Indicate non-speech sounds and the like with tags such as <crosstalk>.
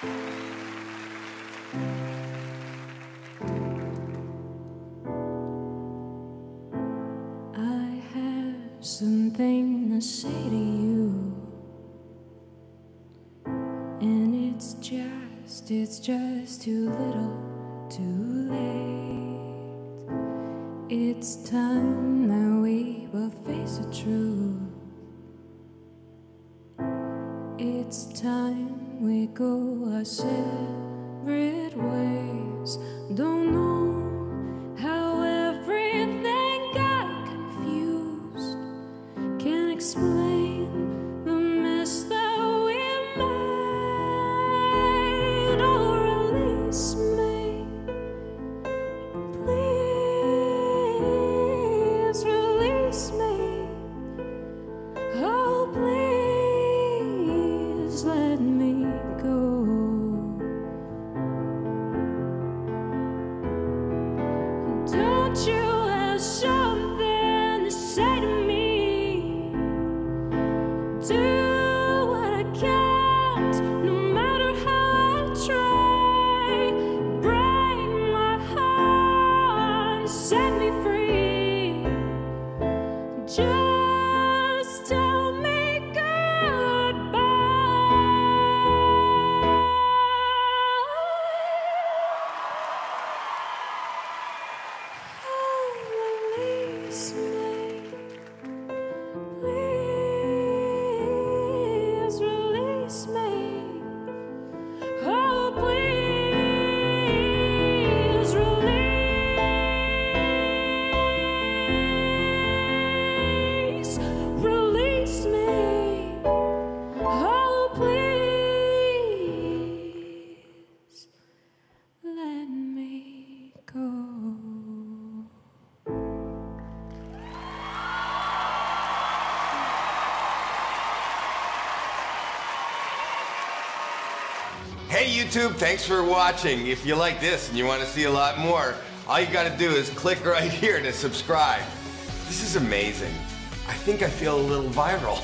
I have something to say to you. And it's just, it's just too little, too late. It's time that we both face the truth. It's time we go our separate ways. Don't know how everything got confused. Can't explain let me go. Release Hey YouTube, thanks for watching. If you like this and you want to see a lot more, all you gotta do is click right <laughs> here to subscribe. This is amazing. I think I feel a little viral.